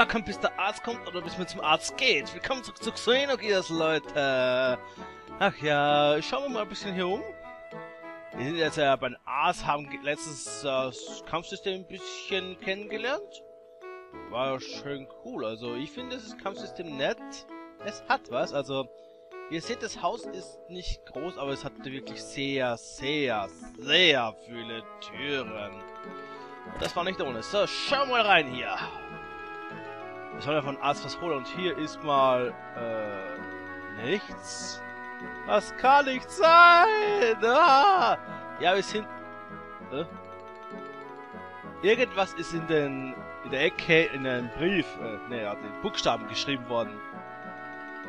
zackern, bis der Arzt kommt oder bis man zum Arzt geht. Willkommen zurück zu Xenogears, Leute. Ach ja, schauen wir mal ein bisschen hier um. Wir sind jetzt ja beim Arzt, haben letztens das Kampfsystem ein bisschen kennengelernt. War schön cool. Also ich finde das Kampfsystem nett. Es hat was. Also ihr seht, das Haus ist nicht groß, aber es hat wirklich sehr, sehr, sehr viele Türen. Das war nicht ohne. So, schau mal rein hier. Wir sollen ja von Arzt was holen und hier ist mal, äh, nichts. Das kann nicht sein! Ah! Ja, wir sind... Äh? Irgendwas ist in den in der Ecke in einem Brief, äh, ne, ja, den Buchstaben geschrieben worden.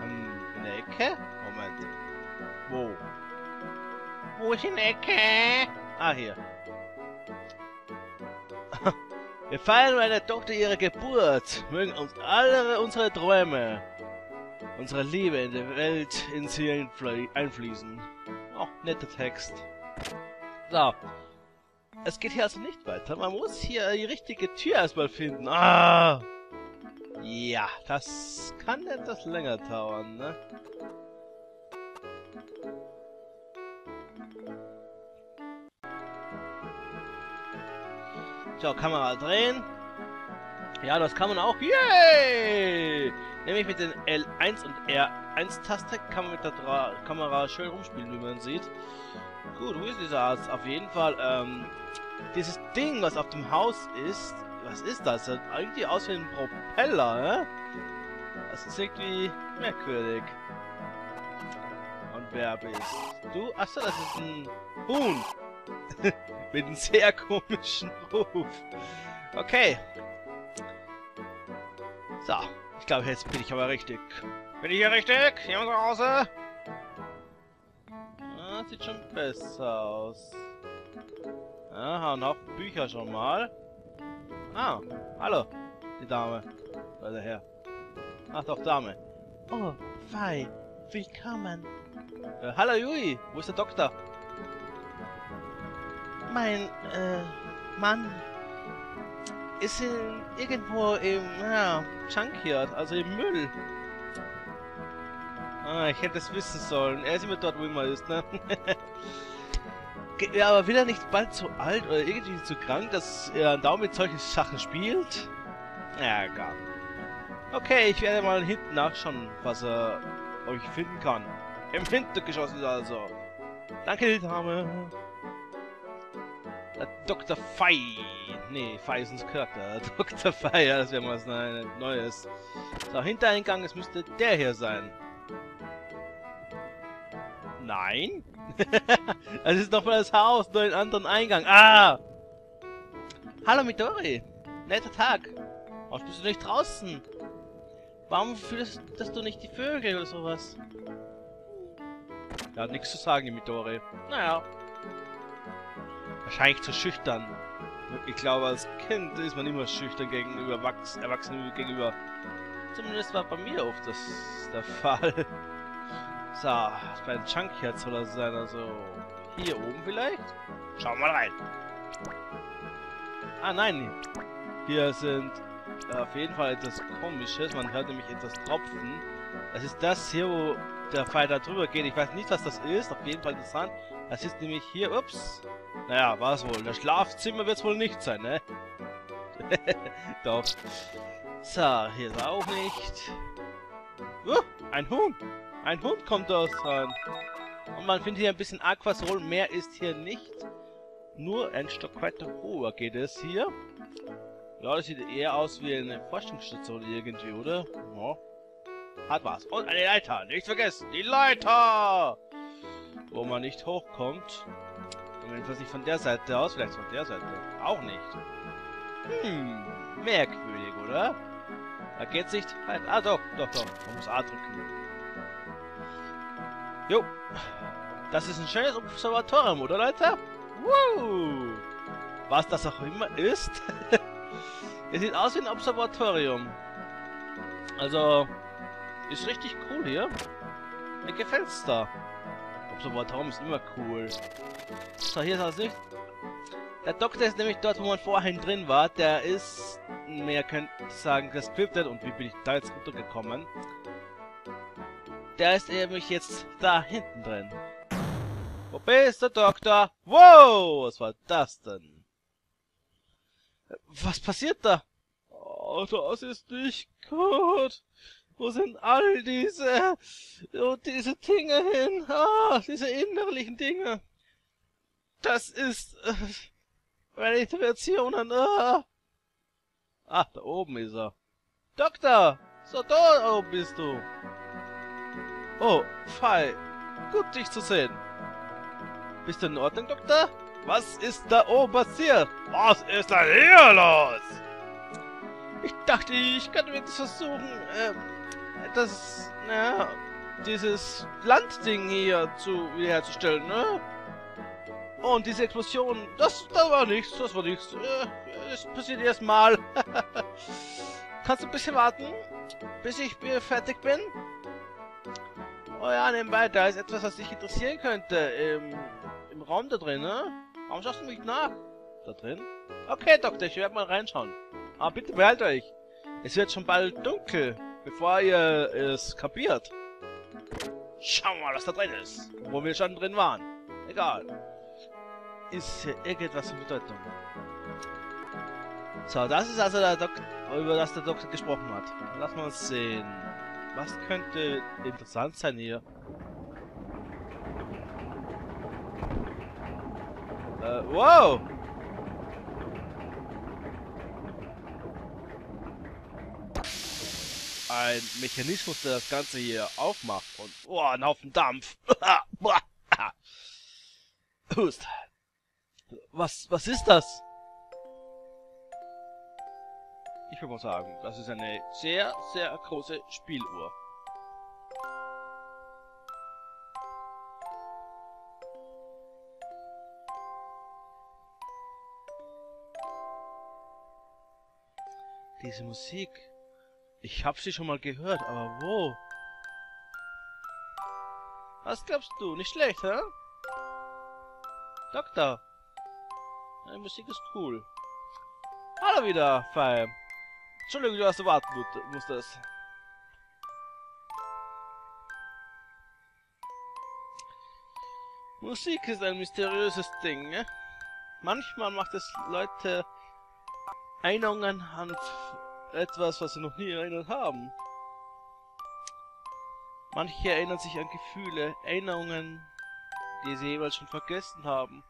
Ähm, in der Ecke? Moment. Wo? Wo ist in der Ecke? Ah, hier. Wir feiern meiner Tochter ihre Geburt. Mögen uns alle unsere Träume, unsere Liebe in der Welt in sie einfließen. Auch netter Text. So. Es geht hier also nicht weiter. Man muss hier die richtige Tür erstmal finden. Ah! Ja, das kann etwas länger dauern, ne? So, Kamera drehen. Ja, das kann man auch. Yay! Nämlich mit den L1 und R1-Taste kann man mit der Dra Kamera schön rumspielen, wie man sieht. Gut, wo ist dieser Arzt? Auf jeden Fall, ähm, dieses Ding, was auf dem Haus ist, was ist das? Das sieht irgendwie aus wie ein Propeller, ne? Das ist irgendwie merkwürdig. Und wer bist du? Achso, das ist ein Huhn. Mit einem sehr komischen Ruf. Okay. So. Ich glaube, jetzt bin ich aber richtig. Bin ich hier richtig? Jemand zu Hause? Ah, sieht schon besser aus. Aha, noch Bücher schon mal. Ah, hallo, die Dame. Oder der Herr. Ach doch, Dame. Oh, Fei, willkommen. Äh, hallo Jui, wo ist der Doktor? Mein, äh, Mann ist in, irgendwo im, ja, Junkyard, also im Müll. Ah, ich hätte es wissen sollen. Er ist immer dort, wo immer ist, ne? ja, aber will er nicht bald zu alt oder irgendwie zu krank, dass er Daumen mit solchen Sachen spielt? Ja, egal. Okay, ich werde mal hinten nachschauen, was er euch finden kann. Im Hintergeschoss ist also. Danke, Dame. Dr. Fei. Nee, Fei ist ein Charakter. Dr. Fei, ja, das wäre mal was Neues. So, Hintereingang, es müsste der hier sein. Nein? das ist doch mal das Haus, nur einen anderen Eingang. Ah! Hallo Midori. Netter Tag. Warum bist du nicht draußen? Warum fühlst du nicht die Vögel oder sowas? Ja, nichts zu sagen, Midori. Naja. Wahrscheinlich zu schüchtern. Ich glaube, als Kind ist man immer schüchtern gegenüber Erwachsenen gegenüber. Zumindest war bei mir oft das der Fall. So, bei den Junkyard soll er sein, also hier oben vielleicht? Schauen wir mal rein. Ah nein, hier sind äh, auf jeden Fall etwas komisches, man hört nämlich etwas tropfen. Das ist das hier, wo der Pfeil da drüber geht. Ich weiß nicht, was das ist, auf jeden Fall interessant. Das ist nämlich hier, ups. Naja, war es wohl. Das Schlafzimmer wird es wohl nicht sein, ne? Doch. So, hier ist auch nicht. Uh, ein Huhn. Ein Hund kommt aus rein. Und man findet hier ein bisschen Aquasol. Mehr ist hier nicht. Nur ein Stock weiter hoch geht es hier. Ja, das sieht eher aus wie eine Forschungsstation irgendwie, oder? Ja. Hat was. Und eine Leiter. Nicht vergessen, die Leiter! Wo man nicht hochkommt. Und jedenfalls nicht von der Seite aus. Vielleicht von der Seite. Auch nicht. Hm. Merkwürdig, oder? Da geht's nicht. Ah, doch, doch, doch. Man muss A drücken. Jo. Das ist ein schönes Observatorium, oder Leute? Woo! Was das auch immer ist. es sieht aus wie ein Observatorium. Also, ist richtig cool hier. Mir gefällt's da. Observatorium ist immer cool. So, hier ist also nicht... Der Doktor ist nämlich dort, wo man vorhin drin war. Der ist, mehr könnte sagen, gescriptet. Und wie bin ich da jetzt runtergekommen? Der ist nämlich jetzt da hinten drin. Wo bist du, Doktor? Wow, was war das denn? Was passiert da? Oh, das ist nicht gut. Wo sind all diese, diese Dinge hin? Ah, diese innerlichen Dinge. Das ist, äh, Meditationen, ah. Ach, da oben ist er. Doktor! So, da oben bist du. Oh, Fei. Gut, dich zu sehen. Bist du in Ordnung, Doktor? Was ist da oben passiert? Was ist denn hier los? Ich dachte, ich könnte das versuchen, ähm, das, naja, dieses Landding hier zu wiederherzustellen, ne? Und diese Explosion, das, das war nichts, das war nichts. Äh, das passiert erstmal. Kannst du ein bisschen warten, bis ich fertig bin? Oh ja, nebenbei, da ist etwas, was dich interessieren könnte. Im, im Raum da drin, ne? Warum schaust du mich nach? Da drin? Okay, Doktor, ich werde mal reinschauen. Aber bitte behaltet euch. Es wird schon bald dunkel, bevor ihr es kapiert. Schauen wir mal, was da drin ist. Wo wir schon drin waren. Egal ist hier irgendwas von Bedeutung. So, das ist also der Doktor, über das der Doktor gesprochen hat. Lass mal sehen. Was könnte interessant sein hier? Äh, wow! Ein Mechanismus, der das Ganze hier aufmacht und... Oh, ein Haufen Dampf! Hust! Was, was ist das? Ich würde mal sagen, das ist eine sehr, sehr große Spieluhr. Diese Musik. Ich habe sie schon mal gehört, aber wo? Was glaubst du? Nicht schlecht, hä? Doktor, die Musik ist cool. Hallo wieder, Fei. Entschuldigung, du hast warten musstest. Musik ist ein mysteriöses Ding, ne? Manchmal macht es Leute Erinnerungen an etwas, was sie noch nie erinnert haben. Manche erinnern sich an Gefühle, Erinnerungen, die sie jeweils schon vergessen haben.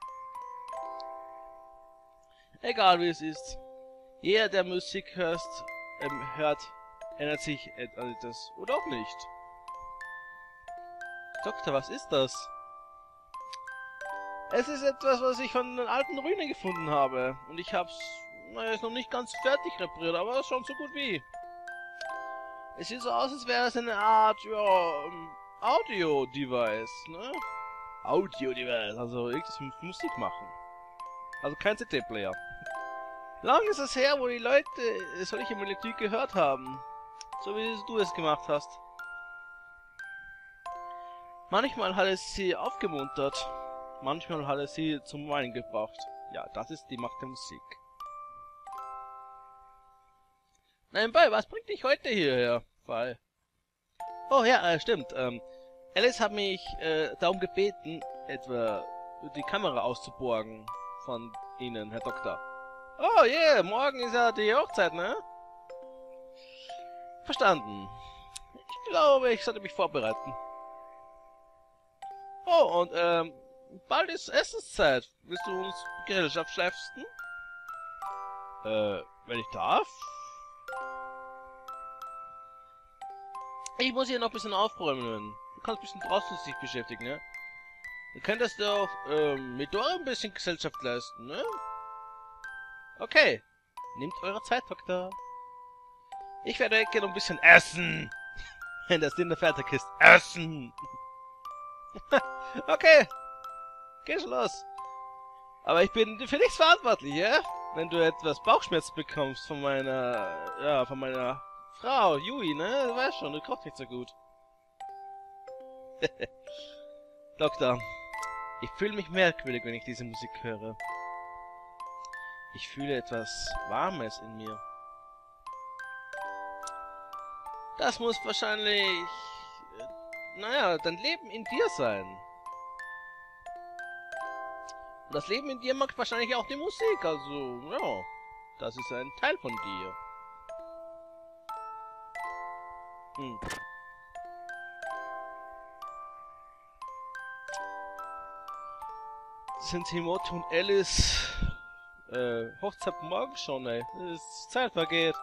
Egal wie es ist. Jeder, der Musik hörst, ähm, hört, ändert sich etwas. Oder auch nicht. Doktor, was ist das? Es ist etwas, was ich von den alten Ruinen gefunden habe. Und ich hab's, naja, ist noch nicht ganz fertig repariert, aber schon so gut wie. Es sieht so aus, als wäre es eine Art, ja, ähm, Audio-Device, ne? Audio-Device, also irgendwas mit Musik machen. Also kein CD-Player. Lang ist es her, wo die Leute solche Melodie gehört haben. So wie du es gemacht hast. Manchmal hat es sie aufgemuntert. Manchmal hat es sie zum Weinen gebracht. Ja, das ist die Macht der Musik. Nebenbei, was bringt dich heute hierher, Fall? Oh ja, äh, stimmt. Ähm, Alice hat mich äh, darum gebeten, etwa die Kamera auszuborgen von Ihnen, Herr Doktor. Oh yeah, morgen ist ja die Hochzeit, ne? Verstanden. Ich glaube, ich sollte mich vorbereiten. Oh, und ähm, bald ist Essenszeit. Willst du uns Gesellschaft leisten? Äh, wenn ich darf? Ich muss hier noch ein bisschen aufräumen. Du kannst ein bisschen draußen sich beschäftigen, ne? Du könntest doch ähm, mit Dora ein bisschen Gesellschaft leisten, ne? Okay. Nehmt eure Zeit, Doktor. Ich werde gerne ein bisschen essen. Wenn das Dinner fertig ist. Essen! okay. Geh schon los. Aber ich bin für nichts verantwortlich, ja? Wenn du etwas Bauchschmerzen bekommst von meiner, ja, von meiner Frau, Yui, ne? Du weißt schon, du kochst nicht so gut. Doktor, ich fühle mich merkwürdig, wenn ich diese Musik höre. Ich fühle etwas Warmes in mir. Das muss wahrscheinlich... Äh, naja, dein Leben in dir sein. Und das Leben in dir mag wahrscheinlich auch die Musik, also, ja. Das ist ein Teil von dir. Hm. Sind Timothy und Alice äh, Hochzeit morgen schon, ey. Es Zeit vergeht.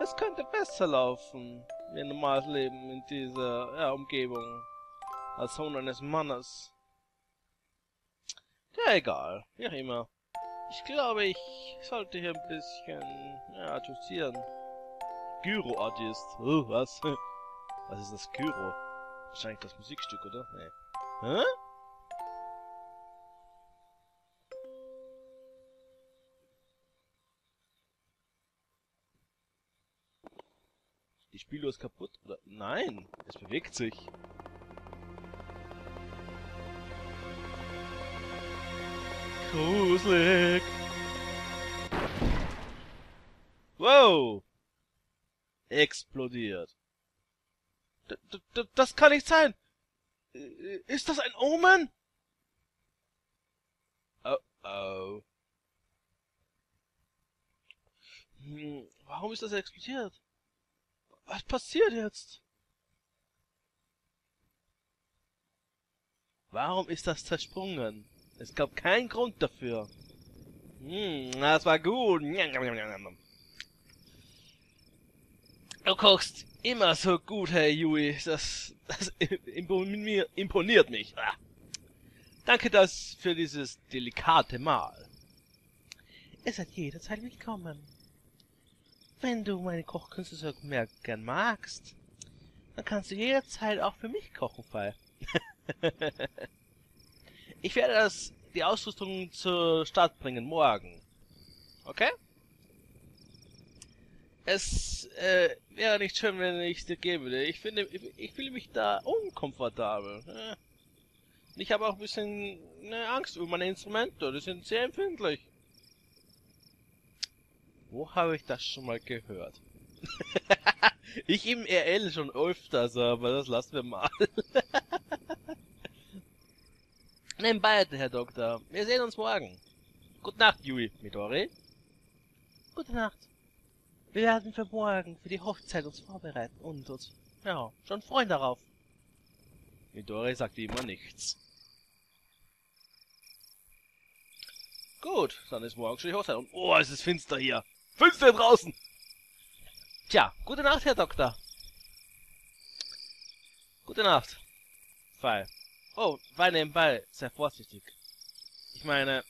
Es könnte besser laufen, wie ein normales Leben in dieser ja, Umgebung. Als Sohn eines Mannes. Ja, egal. Wie auch immer. Ich glaube, ich sollte hier ein bisschen, ja, adjustieren. Gyro-Artist. Oh, was? Was ist das Gyro? Wahrscheinlich das Musikstück, oder? Nee. Hä? Die Spieluhr ist kaputt? Oder? Nein, es bewegt sich. Gruselig. Wow. Explodiert. D das kann nicht sein. Ist das ein Omen? Oh, oh. Hm, warum ist das explodiert? Was passiert jetzt? Warum ist das zersprungen? Es gab keinen Grund dafür. Hm, das war gut. Du kochst immer so gut, Herr Yui. Das, das imponiert mich. Ah. Danke das für dieses delikate Mahl. Ihr seid jederzeit willkommen. Wenn du meine Kochkünste so mehr gern magst, dann kannst du jederzeit auch für mich kochen, Fall. ich werde das, die Ausrüstung zur Stadt bringen, morgen. Okay? Es äh, wäre nicht schön, wenn ich es dir geben würde. Ich finde, ich, ich fühle mich da unkomfortabel. Ne? Ich habe auch ein bisschen ne, Angst über meine Instrumente. Die sind sehr empfindlich. Wo habe ich das schon mal gehört? ich im RL schon öfters, aber das lassen wir mal. Nebenbei, Herr Doktor. Wir sehen uns morgen. Gute Nacht, Yui. Midori. Gute Nacht. Wir werden für morgen, für die Hochzeit uns vorbereiten und uns, ja, schon freuen darauf. Midori sagt wie immer nichts. Gut, dann ist morgen schon die Hochzeit. Und oh, es ist finster hier. Finster draußen! Tja, gute Nacht, Herr Doktor. Gute Nacht. Pfeil. Oh, Wein nebenbei. Sehr vorsichtig. Ich meine,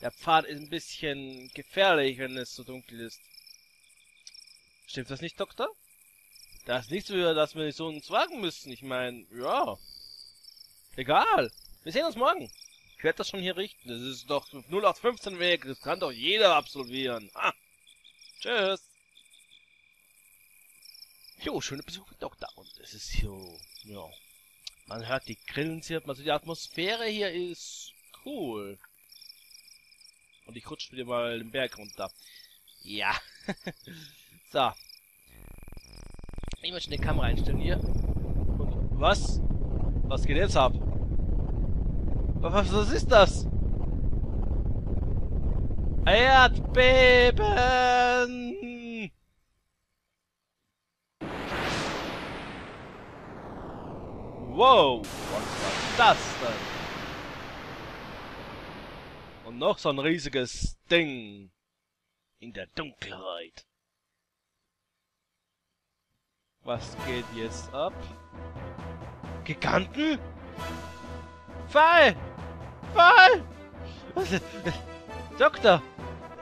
der Pfad ist ein bisschen gefährlich, wenn es so dunkel ist. Stimmt das nicht, Doktor? Da ist nichts für, dass wir so uns wagen müssen. Ich meine, ja. Egal. Wir sehen uns morgen. Ich werde das schon hier richten. Das ist doch 0815 Weg. Das kann doch jeder absolvieren. Ah. Tschüss. Jo, schöne Besuch mit Doktor. Und es ist so, ja. Man hört die Grillen zirpen. Also die Atmosphäre hier ist cool. Und ich rutsche wieder mal den Berg runter. Ja. so. Ich möchte eine Kamera einstellen hier. Und was? Was geht jetzt ab? Was, was ist das? Erdbeben! Wow, was war das denn? Und noch so ein riesiges Ding in der Dunkelheit. Was geht jetzt ab? Giganten? Fall! Fall! Doktor!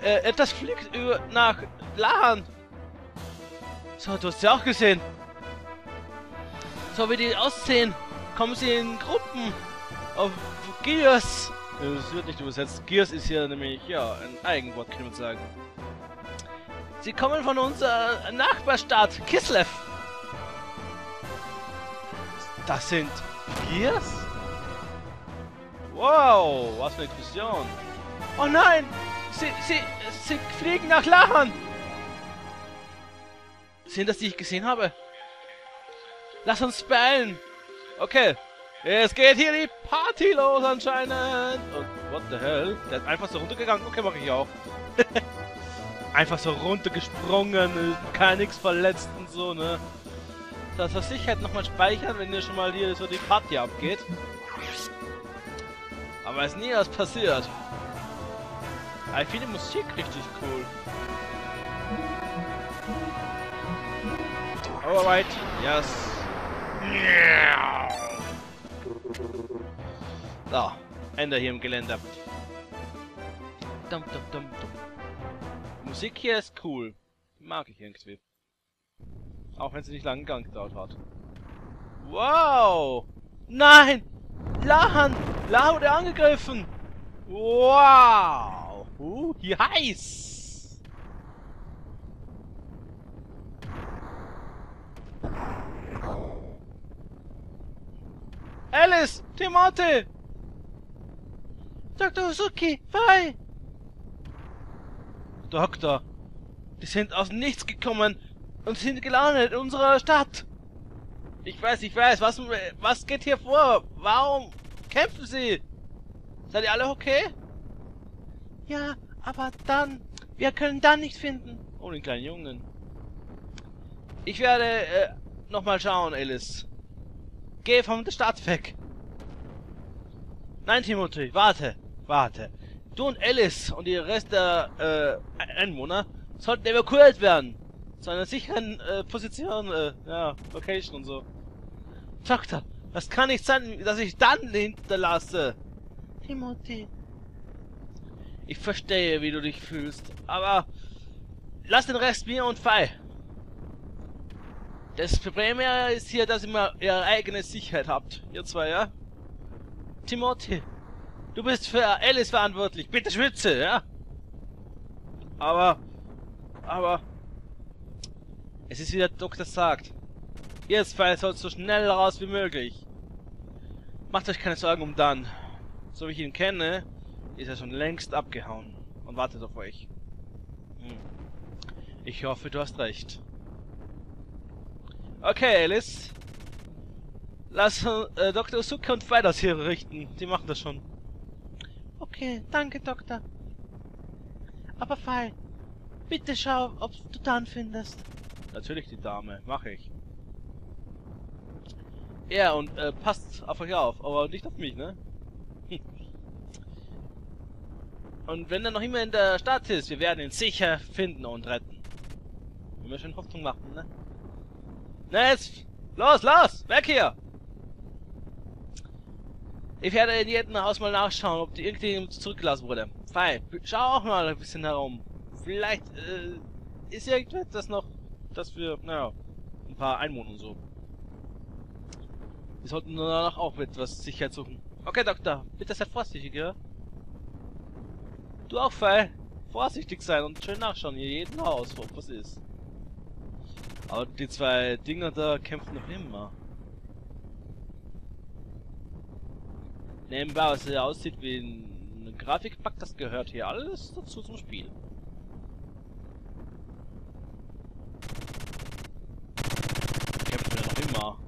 Äh, etwas fliegt über nach Lahan. So, du hast sie auch gesehen. So wie die aussehen, kommen sie in Gruppen auf Gears. Das wird nicht übersetzt. Gears ist hier nämlich, ja, ein Eigenwort, kann man sagen. Sie kommen von unserer Nachbarstadt, Kislev. Das sind Gears? Wow, was für eine Explosion. Oh nein, Sie, sie, sie fliegen nach Lachen! Sind das die ich gesehen habe? Lass uns bellen! Okay. Es geht hier die Party los anscheinend! Und what the hell? Der ist einfach so runtergegangen. Okay, mache ich auch. einfach so runtergesprungen, kann nichts verletzt und so, ne? Das zur Sicherheit nochmal speichern, wenn hier schon mal hier so die Party abgeht. Aber ist nie was passiert. Aber ich finde die Musik richtig cool. Alright, yes. So, Ende hier im Gelände. Dum, dum, dum. Musik hier ist cool. Mag ich irgendwie. Auch wenn sie nicht lange Gang gedauert hat. Wow! Nein! Lahan! Lahan wurde angegriffen! Wow! Uh, hier heiß! Alice! Timothy! Dr. Uzuki! Fei! Doktor! Die sind aus Nichts gekommen und sind gelandet in unserer Stadt! Ich weiß, ich weiß, was, was geht hier vor? Warum kämpfen sie? Seid ihr alle okay? Ja, aber dann... Wir können dann nicht finden. Oh, den kleinen Jungen. Ich werde äh, nochmal schauen, Alice. Geh von der Stadt weg. Nein, Timothy, warte, warte. Du und Alice und die Rest der äh, Einwohner sollten evakuiert werden. Zu einer sicheren äh, Position, äh, ja, Location und so. Doktor, das kann nicht sein, dass ich dann hinterlasse. Timothy. Ich verstehe, wie du dich fühlst, aber lass den Rest mir und Fei. Das Problem ist hier, dass ihr mal ihre eigene Sicherheit habt. Ihr zwei, ja? Timothy, du bist für Alice verantwortlich. Bitte schwitze, ja? Aber, aber, es ist wie der Doktor sagt. Ihr zwei sollt so schnell raus wie möglich. Macht euch keine Sorgen um Dan. So wie ich ihn kenne, ist er schon längst abgehauen und wartet auf euch. Hm. Ich hoffe, du hast recht. Okay, Alice. Lass äh, Dr. Usuka und Fei das hier richten. Die machen das schon. Okay, danke, Doktor. Aber Fei, bitte schau, ob du Dan findest. Natürlich die Dame, mache ich. Ja, und äh, passt auf euch auf, aber nicht auf mich, ne? Und wenn er noch immer in der Stadt ist, wir werden ihn sicher finden und retten. Wir müssen Hoffnung machen, ne? Na jetzt! Los, los! Weg hier! Ich werde in jedem Haus mal nachschauen, ob die irgendwie zurückgelassen wurde. Fein. Schau auch mal ein bisschen herum. Vielleicht äh, ist irgendetwas noch, das für, naja, ein paar Einwohner und so. Wir sollten danach auch etwas Sicherheit suchen. Okay, Doktor, bitte seid vorsichtig, ja? Du auch, Fall. Vorsichtig sein und schön nachschauen hier jeden Haus, ob was ist. Aber die zwei Dinger da kämpfen noch immer. Nebenbei, was hier aussieht wie ein Grafikpack, das gehört hier alles dazu zum Spiel. Kämpfen wir noch immer.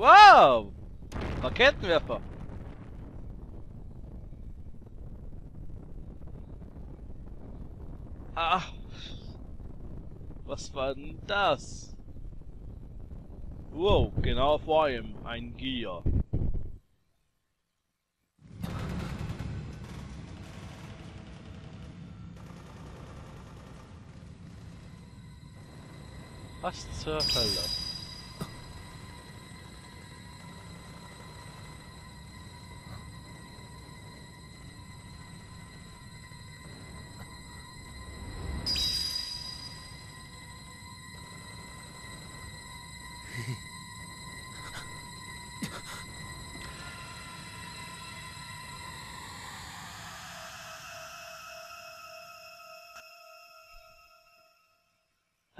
Wow! Raketenwerfer! Ach! Was war denn das? Wow, genau vor ihm. Ein Gier. Was zur Hölle?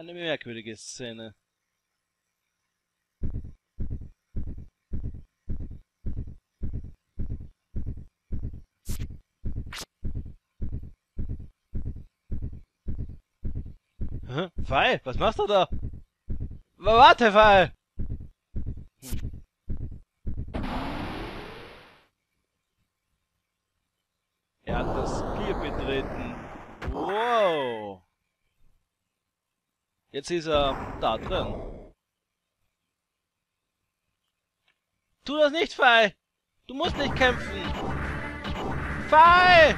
Eine merkwürdige Szene. Fall, was machst du da? Warte, Fall! Jetzt ist er da drin. Tu das nicht, Pfeil! Du musst nicht kämpfen! Pfeil!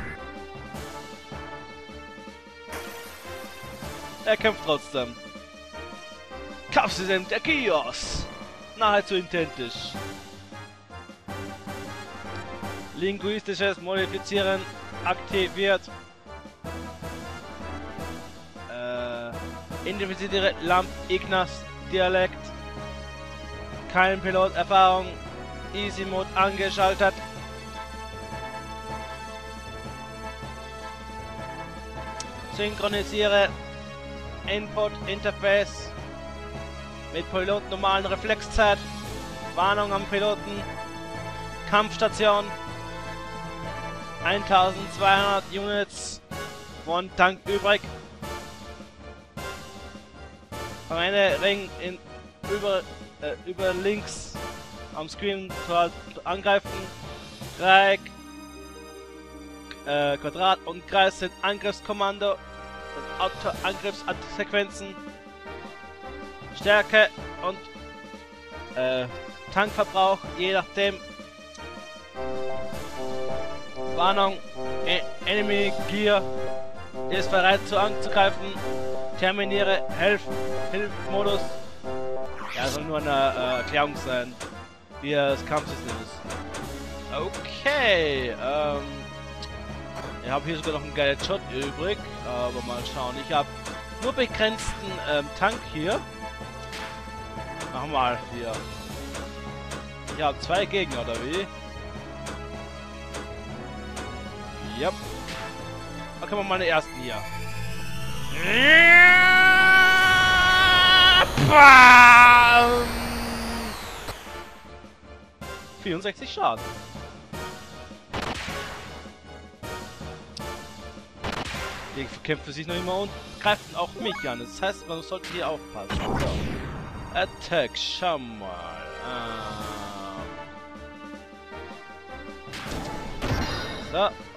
Er kämpft trotzdem. Kampfsystem der Kios! Nahezu identisch. Linguistisches Modifizieren aktiviert. Identifiziere Lamp Ignas Dialekt. Kein Piloterfahrung. Easy Mode angeschaltet. Synchronisiere Input Interface mit Pilot normalen Reflexzeit. Warnung am Piloten. Kampfstation. 1200 Units von Tank übrig. Verwende Ring in über, äh, über links am Screen angreifen. Dreieck, äh, Quadrat und Kreis sind Angriffskommando und Auto-Angriffssequenzen. Stärke und äh, Tankverbrauch, je nachdem. Warnung, e Enemy Gear ist bereit zu anzugreifen. Terminiere Hilf Hilfmodus. Ja, soll nur eine äh, Erklärung sein, wie das Kampfsystem ist. Okay, ähm. Ich habe hier sogar noch einen geilen Shot übrig, aber mal schauen. Ich habe nur begrenzten ähm, Tank hier. Mach mal hier. Ich habe zwei Gegner, oder wie? Yep. Okay, wir mal den ersten hier. Bam! 64 Schaden. Die kämpfen sich noch immer und greifen auch mich an. Das heißt, man sollte hier aufpassen. So. Attack, schau mal. Ähm. So.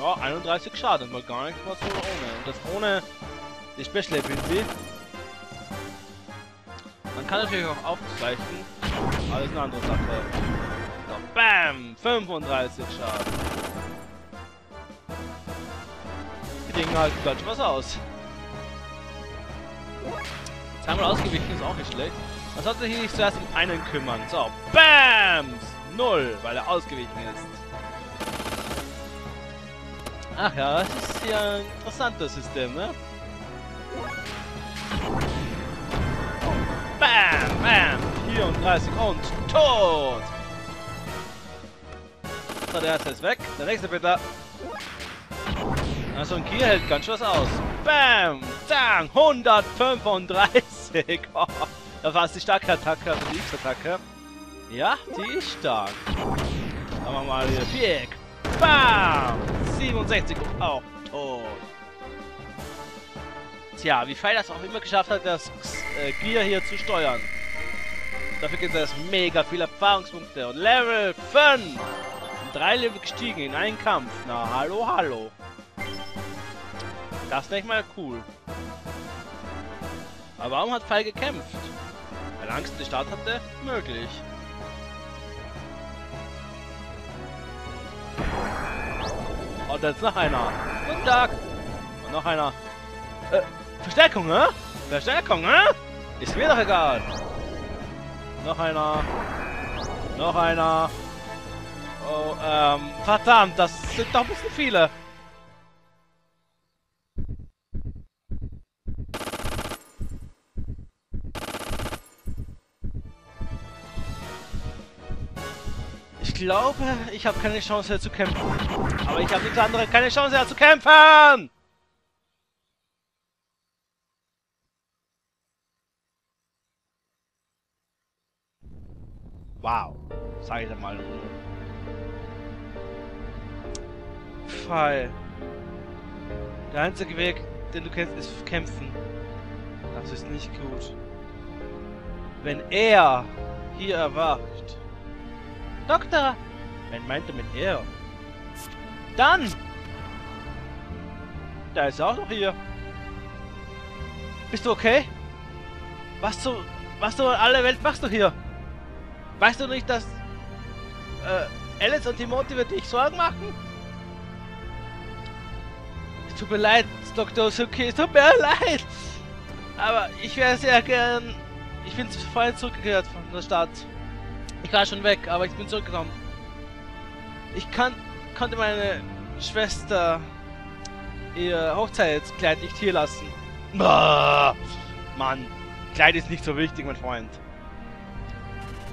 Ja, 31 Schaden, mal gar nicht was so ohne. Und das ohne die Special Ability. Man kann natürlich auch aufgleichen. Alles eine andere Sache. So, bam! 35 Schaden. Die Dinge halten ganz was aus. Zweimal ausgewichen ist auch nicht schlecht. Man sollte sich nicht zuerst um einen kümmern. So, BAMS! Null, weil er ausgewichen ist. Ach ja, das ist ja ein interessantes System, ne? Bam, bam, 34 und tot! So, der erste ist weg. Der nächste bitte. Also ein Kier hält ganz schön was aus. Bam, dang, 135. Oh, das war die starke Attacke, die X-Attacke. Ja, die ist stark. Machen wir mal hier. Big. Bam! 67 und auch tot. Tja, wie Fei das auch immer geschafft hat, das äh, Gear hier zu steuern. Dafür gibt es mega viele Erfahrungspunkte. Und Level 5! Drei Level gestiegen in einen Kampf. Na, hallo, hallo. Das ist nicht mal cool. Aber warum hat Fei gekämpft? Weil Angst die Stadt hatte? Möglich. Und jetzt noch einer. Guten Tag. Und noch einer. Äh, Verstärkung, hä? Verstärkung, hä? Ist mir doch egal. Noch einer. Noch einer. Oh, ähm, verdammt, das sind doch ein bisschen viele. Glaube, ich habe keine Chance zu kämpfen. Aber ich habe nichts anderes, keine Chance hier zu kämpfen! Wow, sag ich mal. Fall. Der einzige Weg, den du kennst, ist kämpfen. Das ist nicht gut. Wenn er hier erwacht. Doktor! Wen meint er mit er? Dann! Da ist er auch noch hier. Bist du okay? Was du, was in aller Welt machst du hier? Weißt du nicht, dass äh, Alice und Timothy für dich Sorgen machen? Es tut mir leid, Dr. Suki, es tut mir leid. Aber ich wäre sehr gern... Ich bin vorhin zurückgekehrt von der Stadt. Ich war schon weg, aber ich bin zurückgekommen. Ich kann, konnte meine Schwester ihr Hochzeitskleid nicht hier lassen. Mann, Kleid ist nicht so wichtig, mein Freund.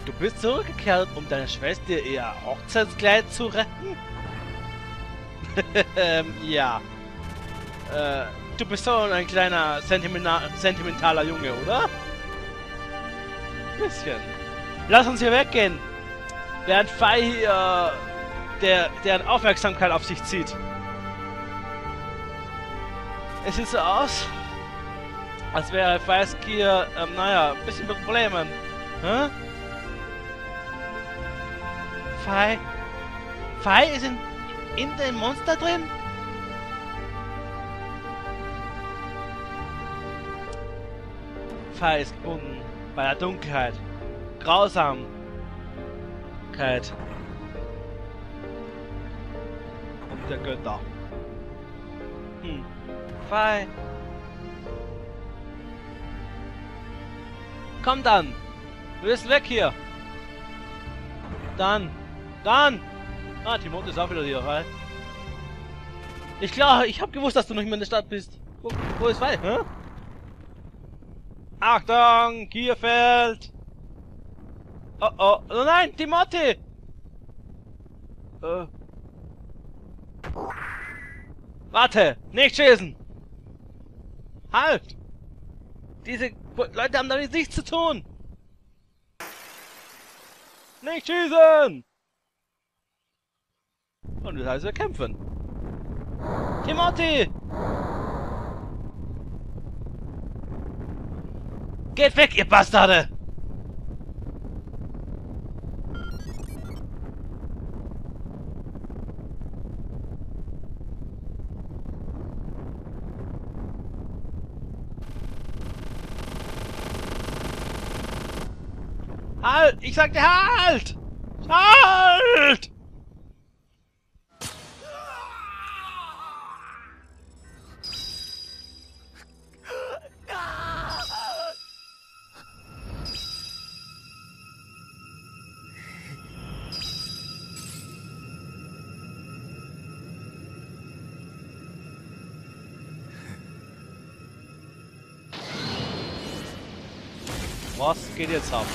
Du bist zurückgekehrt, um deiner Schwester ihr Hochzeitskleid zu retten? ähm, ja. Äh, du bist so ein kleiner sentimentaler Junge, oder? Bisschen. Lass uns hier weggehen. Während Fei hier der, deren Aufmerksamkeit auf sich zieht. Es sieht so aus, als wäre Feiskier, ähm, naja, ein bisschen mit Problemen. Hä? Fei? Fei ist in, in dem Monster drin? Fei ist gebunden bei der Dunkelheit. Grausamkeit. Und der Götter. Hm. Fei. Komm dann! Wir müssen weg hier! Dann! Dann! Ah, Timon ist auch wieder hier, weil. Ich klar, ich hab gewusst, dass du noch nicht mehr in der Stadt bist. Wo, wo ist Fei, hä? Achtung! Kierfeld! Oh oh! Oh nein! Timothy! Äh. Warte! Nicht schießen! Halt! Diese Leute haben damit nichts zu tun! Nicht schießen! Und das heißt, wir kämpfen. Timothy! Geht weg, ihr Bastarde! Ich sagte halt! Halt! Was geht jetzt ab?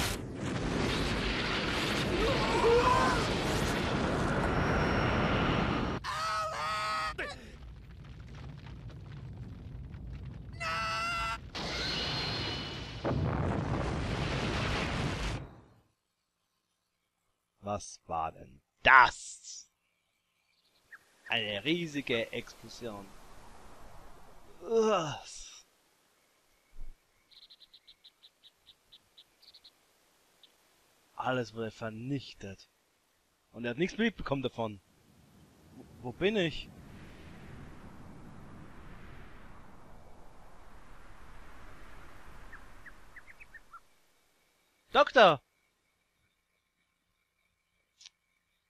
Was war denn das? Eine riesige Explosion. Uah. Alles wurde vernichtet. Und er hat nichts mitbekommen davon. Wo, wo bin ich? Doktor!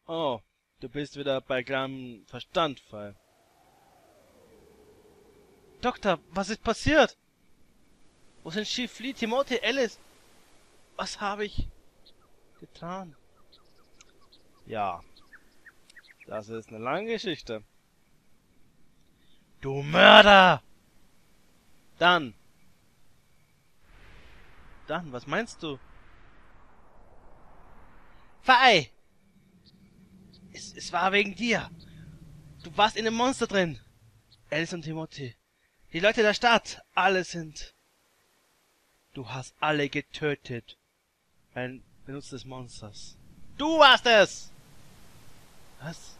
Oh, du bist wieder bei klarem Verstand, Fall. Doktor, was ist passiert? Wo sind Chief Lee, Timothy, Alice? Was habe ich getan? Ja, das ist eine lange Geschichte. Du Mörder! Dann. Dann, was meinst du? Fei! Es, es war wegen dir. Du warst in dem Monster drin. Alice und Timothy. Die Leute der Stadt. Alle sind... Du hast alle getötet. Ein Benutzer des Monsters. Du warst es! Was?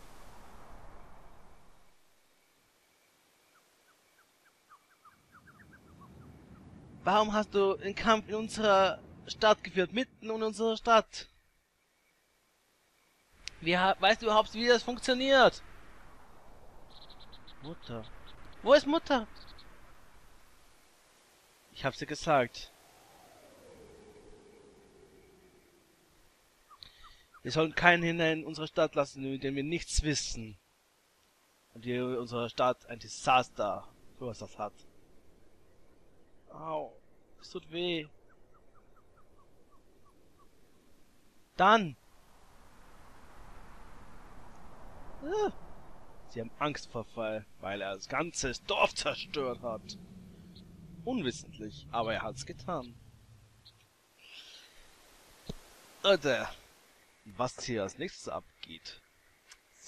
Warum hast du den Kampf in unserer Stadt geführt? Mitten in unserer Stadt? Wie, weißt du überhaupt, wie das funktioniert? Mutter. Wo ist Mutter? Ich hab's dir gesagt. Wir sollen keinen hinein in unsere Stadt lassen, über den wir nichts wissen. Und die unsere Stadt ein Desaster verursacht hat. Au, es tut weh. Dann! Ah. Sie haben Angst vor Fall, weil er das ganze Dorf zerstört hat. Unwissentlich, aber er hat's getan. Leute, was hier als nächstes abgeht.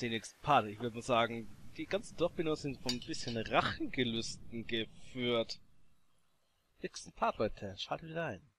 nächste Part. Ich würde mal sagen, die ganzen Dorfbewohner sind von ein bisschen Rachengelüsten geführt. Nächsten Part, Leute. Schaltet wieder ein.